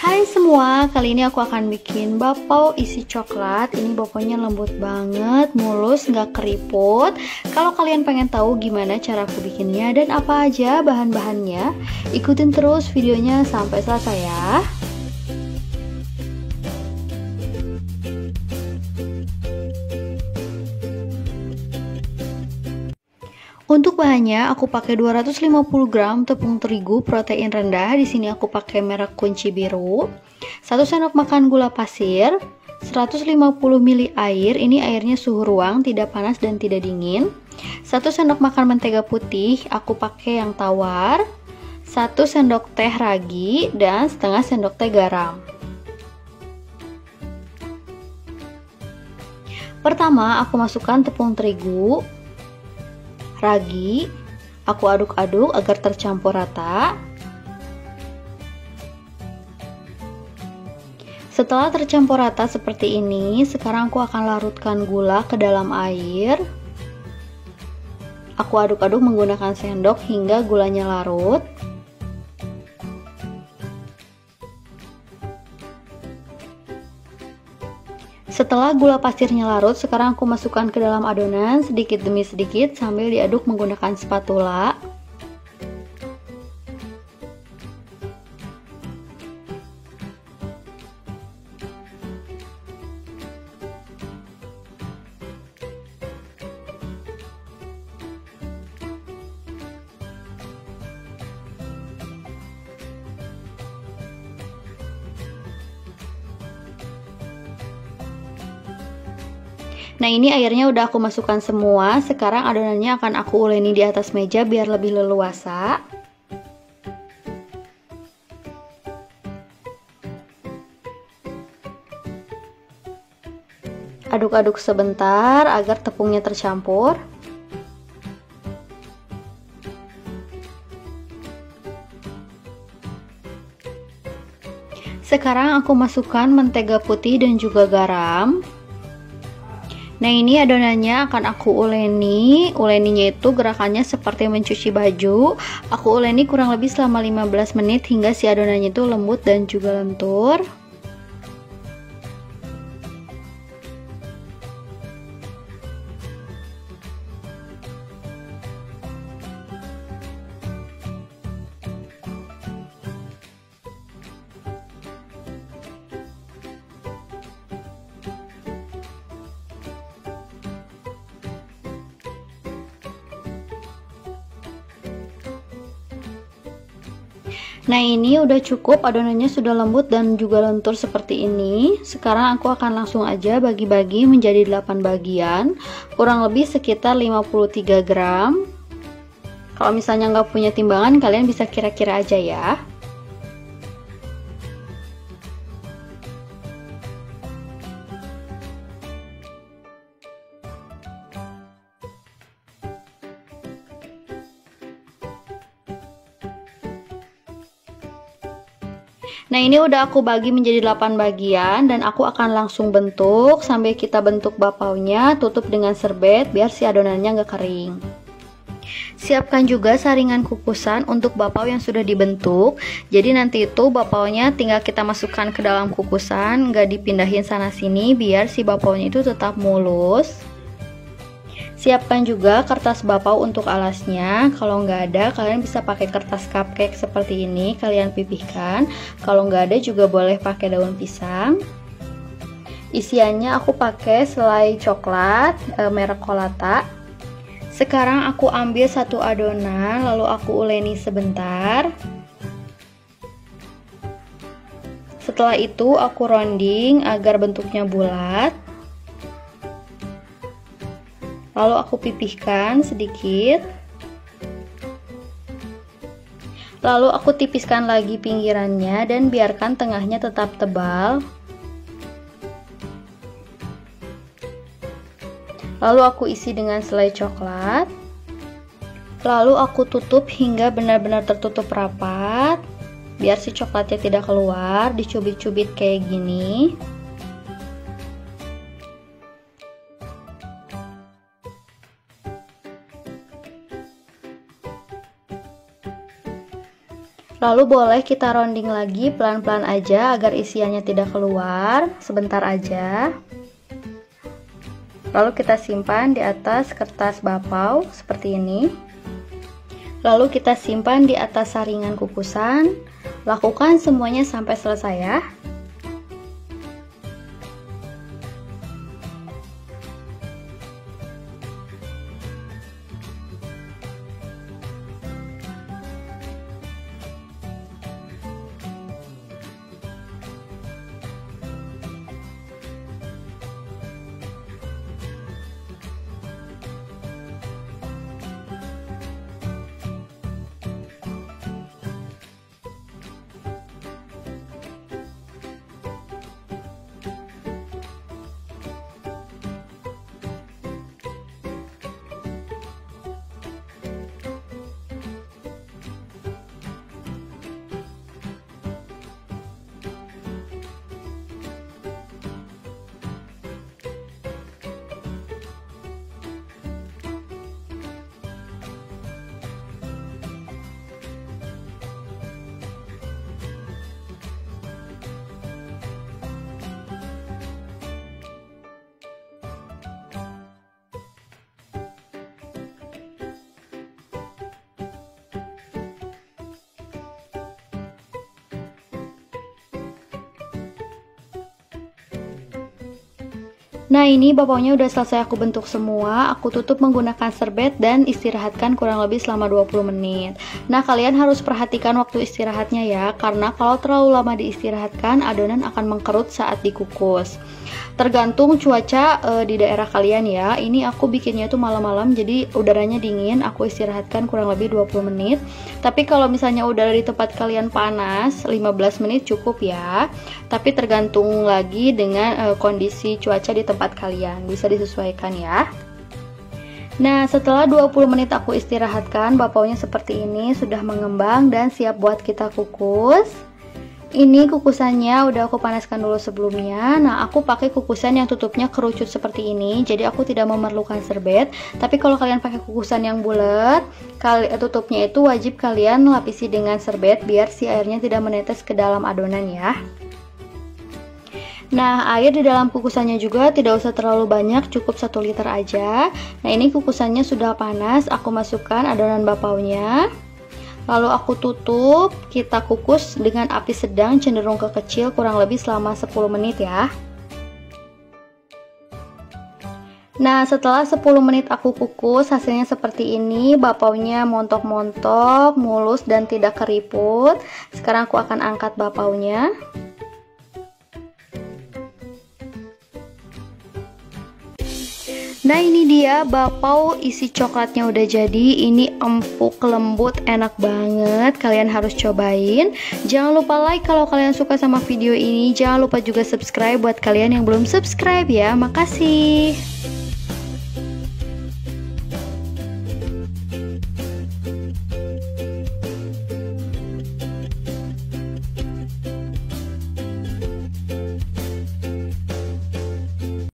Hai semua, kali ini aku akan bikin bapau isi coklat. Ini bapaunya lembut banget, mulus, nggak keriput. Kalau kalian pengen tahu gimana cara aku bikinnya dan apa aja bahan-bahannya Ikutin terus videonya sampai selesai ya Untuk bahannya aku pakai 250 gram tepung terigu protein rendah. Di sini aku pakai merek kunci biru. 1 sendok makan gula pasir, 150 ml air. Ini airnya suhu ruang, tidak panas dan tidak dingin. 1 sendok makan mentega putih, aku pakai yang tawar. 1 sendok teh ragi dan setengah sendok teh garam. Pertama, aku masukkan tepung terigu, ragi, aku aduk-aduk agar tercampur rata. Setelah tercampur rata seperti ini, sekarang aku akan larutkan gula ke dalam air. Aku aduk-aduk menggunakan sendok hingga gulanya larut. Setelah gula pasirnya larut, sekarang aku masukkan ke dalam adonan sedikit demi sedikit sambil diaduk menggunakan spatula. Nah ini airnya udah aku masukkan semua. Sekarang adonannya akan aku uleni di atas meja biar lebih leluasa. Aduk-aduk sebentar agar tepungnya tercampur. Sekarang aku masukkan mentega putih dan juga garam Nah ini adonannya akan aku uleni. Uleninya itu gerakannya seperti mencuci baju. Aku uleni kurang lebih selama 15 menit hingga si adonannya itu lembut dan juga lentur Nah ini udah cukup adonannya sudah lembut dan juga lentur seperti ini. Sekarang aku akan langsung aja bagi-bagi menjadi 8 bagian. Kurang lebih sekitar 53 gram. Kalau misalnya nggak punya timbangan kalian bisa kira-kira aja ya Nah ini udah aku bagi menjadi 8 bagian dan aku akan langsung bentuk sampai kita bentuk bapaunya tutup dengan serbet biar si adonannya nggak kering. Siapkan juga saringan kukusan untuk bapau yang sudah dibentuk. Jadi nanti itu bapaunya tinggal kita masukkan ke dalam kukusan, nggak dipindahin sana sini biar si bapaunya itu tetap mulus. Siapkan juga kertas bapau untuk alasnya. Kalau nggak ada, kalian bisa pakai kertas cupcake seperti ini. Kalian pipihkan. Kalau nggak ada juga boleh pakai daun pisang. Isiannya aku pakai selai coklat e, merek Kolata. Sekarang aku ambil satu adonan, lalu aku uleni sebentar. Setelah itu aku rounding agar bentuknya bulat lalu aku pipihkan sedikit lalu aku tipiskan lagi pinggirannya dan biarkan tengahnya tetap tebal. Lalu aku isi dengan selai coklat. Lalu aku tutup hingga benar-benar tertutup rapat biar si coklatnya tidak keluar dicubit-cubit kayak gini Lalu boleh kita rounding lagi pelan-pelan aja agar isiannya tidak keluar, sebentar aja. Lalu kita simpan di atas kertas bapau seperti ini. Lalu kita simpan di atas saringan kukusan. Lakukan semuanya sampai selesai ya. Nah ini bapaunya udah selesai aku bentuk semua Aku tutup menggunakan serbet dan istirahatkan kurang lebih selama 20 menit. Nah kalian harus perhatikan waktu istirahatnya ya Karena kalau terlalu lama diistirahatkan adonan akan mengkerut saat dikukus tergantung cuaca uh, di daerah kalian ya. Ini aku bikinnya itu malam-malam jadi udaranya dingin. Aku istirahatkan kurang lebih 20 menit. Tapi kalau misalnya udara di tempat kalian panas 15 menit cukup ya. Tapi tergantung lagi dengan uh, kondisi cuaca di tempat kalian. Bisa disesuaikan ya. Nah, setelah 20 menit aku istirahatkan, bapaunya seperti ini, sudah mengembang dan siap buat kita kukus. Ini kukusannya udah aku panaskan dulu sebelumnya. Nah, aku pakai kukusan yang tutupnya kerucut seperti ini. Jadi aku tidak memerlukan serbet. Tapi kalau kalian pakai kukusan yang bulat, kali tutupnya itu wajib kalian lapisi dengan serbet biar si airnya tidak menetes ke dalam adonan ya. Nah, air di dalam kukusannya juga tidak usah terlalu banyak, cukup 1 liter aja. Nah, ini kukusannya sudah panas, aku masukkan adonan bapaunya. Lalu aku tutup, kita kukus dengan api sedang cenderung ke kecil kurang lebih selama 10 menit ya. Nah, setelah 10 menit aku kukus, hasilnya seperti ini. Bapaunya montok-montok, mulus dan tidak keriput. Sekarang aku akan angkat bapaunya. Nah ini dia bapau isi coklatnya udah jadi. Ini empuk, lembut, enak banget. Kalian harus cobain. Jangan lupa like kalau kalian suka sama video ini. Jangan lupa juga subscribe buat kalian yang belum subscribe ya. Makasih